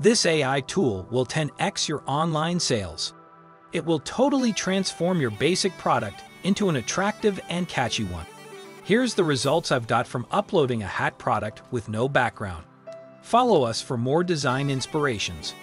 This AI tool will 10x your online sales. It will totally transform your basic product into an attractive and catchy one. Here's the results I've got from uploading a hat product with no background. Follow us for more design inspirations.